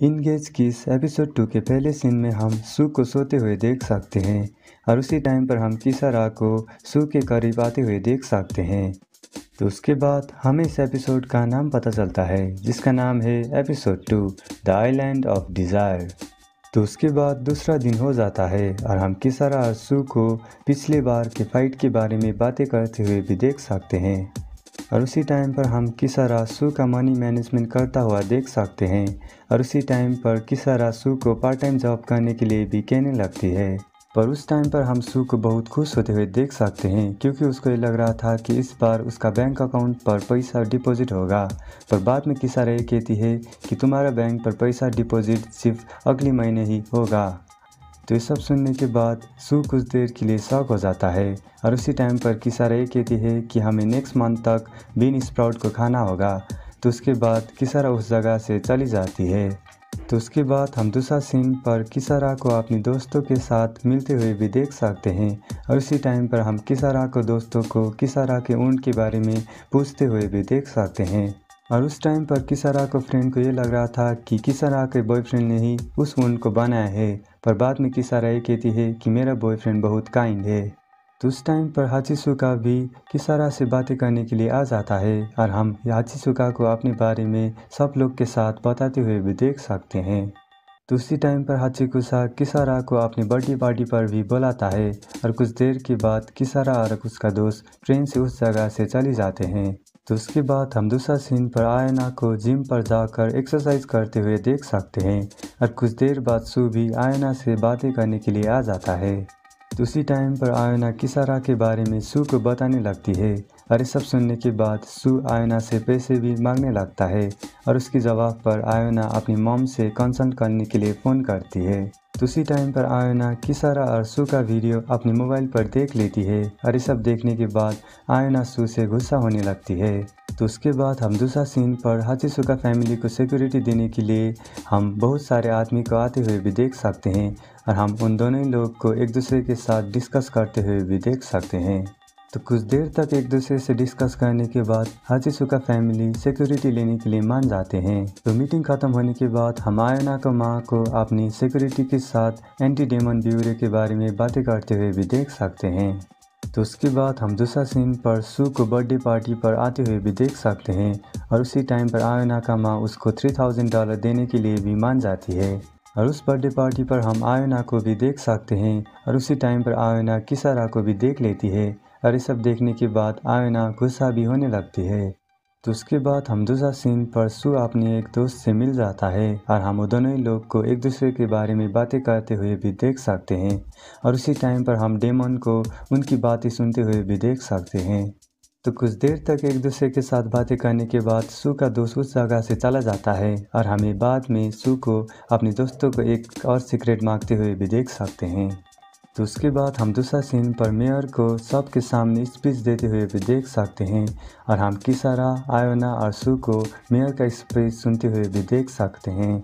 Engage किस episode to के पहले सीन में हम सू को सोते हुए देख सकते हैं, और उसी टाइम पर हम किसारा को सू के करीब आते हुए देख सकते हैं। तो उसके बाद हमें इस एपिसोड का नाम पता चलता है, जिसका नाम है episode two, the island of desire. तो उसके बाद दूसरा दिन हो जाता है, और हम किसारा और सू को पिछले बार के फाइट के बारे में बातें करते हुए भी देख सकते हैं। और उसी टाइम पर हम किसारा सू का मनी मैनेजमेंट करता हुआ देख सकते हैं और उसी टाइम पर किसारा सू को पार्ट टाइम जॉब करने के लिए भी कहने लगती है। पर उस टाइम पर हम सू को बहुत खुश होते हुए देख सकते हैं क्योंकि उसको ये लग रहा था कि इस बार उसका बैंक अकाउंट पर पैसा डिपॉजिट होगा। पर बाद में किसारा ये कहती है कि तुम्हारा बैंक पर पैसा डिपॉजिट सिर्फ़ अगले महीने ही होगा। तो ये सब सुनने के बाद सू कुछ देर के लिए शौक हो जाता है और उसी टाइम पर किसारा ये कहती है कि हमें नेक्स्ट मंथ तक बीन स्प्राउट को खाना होगा। तो उसके बाद किसारा उस जगह से चली जाती है। तो उसके बाद हम दूसरा सीन पर किसारा को अपने दोस्तों के साथ मिलते हुए भी देख सकते हैं और उसी टाइम पर हम किसारा को दोस्तों को किसारा के ऊँट के बारे में पूछते हुए भी देख सकते हैं। और उस टाइम पर किसारा को फ्रेंड को ये लग रहा था कि किसारा के बॉयफ्रेंड ने ही उस ऊँट को बनाया है। पर बाद में किसारा ये कहती है कि मेरा बॉयफ्रेंड बहुत काइंड है। तो उस टाइम पर हाचिसुका भी किसारा से बातें करने के लिए आ जाता है और हम हाचिसुका को अपने बारे में सब लोग के साथ बताते हुए भी देख सकते हैं। तो उसी टाइम पर हाचिकुसा किसारा को अपनी बर्थडे पार्टी पर भी बुलाता है और कुछ देर के बाद किसारा और उसका दोस्त ट्रेन से उस जगह से चले जाते हैं। तो उसके बाद हम दूसरा सीन पर आयना को जिम पर जाकर एक्सरसाइज करते हुए देख सकते हैं। और कुछ देर बाद सू भी आयना से बातें करने के लिए आ जाता है। तो उसी टाइम पर आयना किसारा के बारे में सू को बताने लगती है। और ये सब सुनने के बाद सू आयना से पैसे भी मांगने लगता है। और उसके जवाब पर आयना अपनी मॉम से कंसल्ट करने के लिए फ़ोन करती है। उसी टाइम पर आयना किसारा और सू का वीडियो अपने मोबाइल पर देख लेती है और ये सब देखने के बाद आयना सू से गुस्सा होने लगती है। तो उसके बाद हम दूसरा सीन पर हाथी का फैमिली को सिक्योरिटी देने के लिए हम बहुत सारे आदमी को आते हुए भी देख सकते हैं और हम उन दोनों ही लोग को एक दूसरे के साथ डिस्कस करते हुए भी देख सकते हैं। तो कुछ देर तक एक दूसरे से डिस्कस करने के बाद हाचिसू का फैमिली सिक्योरिटी लेने के लिए मान जाते हैं। तो मीटिंग खत्म होने के बाद हम आयना को, माँ को अपनी सिक्योरिटी के साथ एंटी डेमन ब्यूरो के बारे में बातें करते हुए भी देख सकते हैं। तो उसके बाद हम दूसरा सीन पर सू को बर्थडे पार्टी पर आते हुए भी देख सकते हैं और उसी टाइम पर आयना का माँ उसको थ्री थाउज़ेंड डॉलर देने के लिए भी मान जाती है। और उस बर्थडे पार्टी पर हम आयना को भी देख सकते हैं और उसी टाइम पर आयना किसारा को भी देख लेती है। और ये सब देखने के बाद आयना गुस्सा भी होने लगती है। तो उसके बाद हम दूसरा सीन पर सू अपने एक दोस्त से मिल जाता है और हम दोनों ही लोग को एक दूसरे के बारे में बातें करते हुए भी देख सकते हैं और उसी टाइम पर हम डेमन को उनकी बातें सुनते हुए भी देख सकते हैं। तो कुछ देर तक एक दूसरे के साथ बातें करने के बाद सू का दोस्त उस जगह से चला जाता है और हमें बाद में सू को अपने दोस्तों को एक और सीक्रेट मांगते हुए भी देख सकते हैं। तो उसके बाद हम दूसरा सीन पर मेयर को सबके सामने स्पीच देते हुए भी देख सकते हैं और हम किसारा, आयोना और सू को मेयर का स्पीच सुनते हुए भी देख सकते हैं।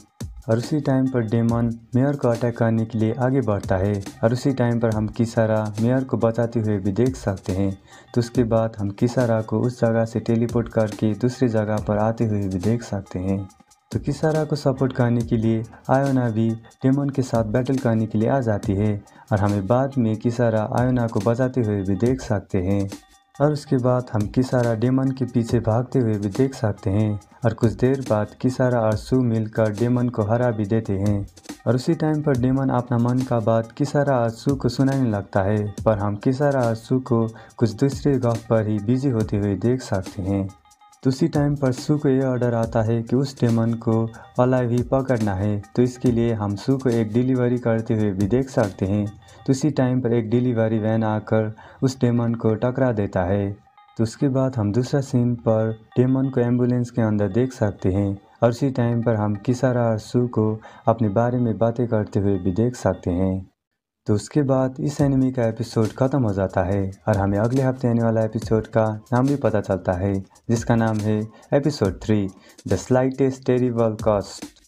और उसी टाइम पर डेमन मेयर को अटैक करने के लिए आगे बढ़ता है। और उसी टाइम पर हम किसारा मेयर को बचाते हुए भी देख सकते हैं। तो उसके बाद हम किसारा को उस जगह से टेलीपोर्ट करके दूसरी जगह पर आते हुए भी देख सकते हैं। तो किसारा को सपोर्ट करने के लिए आयोना भी डेमन के साथ बैटल करने के लिए आ जाती है और हमें बाद में किसारा आयोना को बजाते हुए भी देख सकते हैं। और उसके बाद हम किसारा डेमन के पीछे भागते हुए भी देख सकते हैं। और कुछ देर बाद किसारा और सू मिलकर डेमन को हरा भी देते हैं। और उसी टाइम पर डेमन अपना मन का बात किसारा और सू को सुनाने लगता है। पर हम किसारा और सू को कुछ दूसरे गफ पर ही बिज़ी होते हुए देख सकते हैं। तो उसी टाइम पर सू को यह ऑर्डर आता है कि उस डेमन को अलाइव ही पकड़ना है। तो इसके लिए हम सू को एक डिलीवरी करते हुए भी देख सकते हैं। तो उसी टाइम पर एक डिलीवरी वैन आकर उस डेमन को टकरा देता है। तो उसके बाद हम दूसरा सीन पर डेमन को एंबुलेंस के अंदर देख सकते हैं। और उसी टाइम पर हम किसारा और सू को अपने बारे में बातें करते हुए भी देख सकते हैं। तो उसके बाद इस एनिमी का एपिसोड ख़त्म हो जाता है और हमें अगले हफ़्ते आने वाला एपिसोड का नाम भी पता चलता है, जिसका नाम है episode three the slightest terrible cost